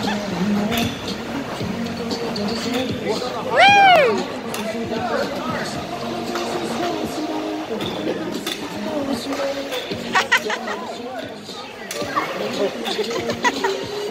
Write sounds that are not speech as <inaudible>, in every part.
wow, <laughs> <laughs>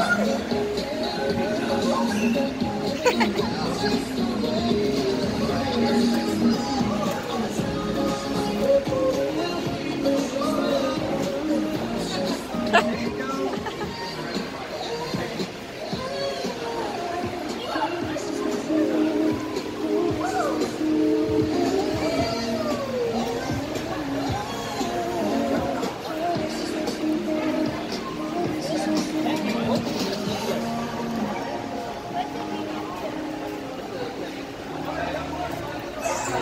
at <laughs> you. Woo,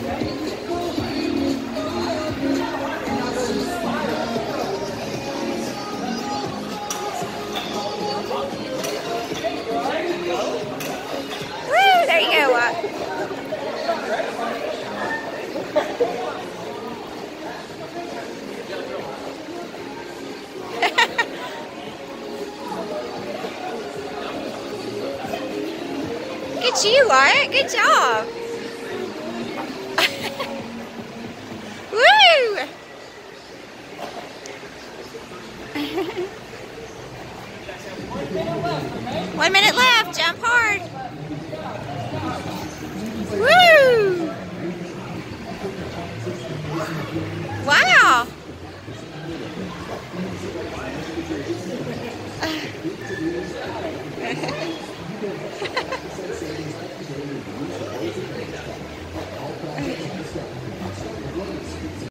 there Good at you, Wyatt. Good job. <laughs> Woo! <laughs> One minute left. Jump hard.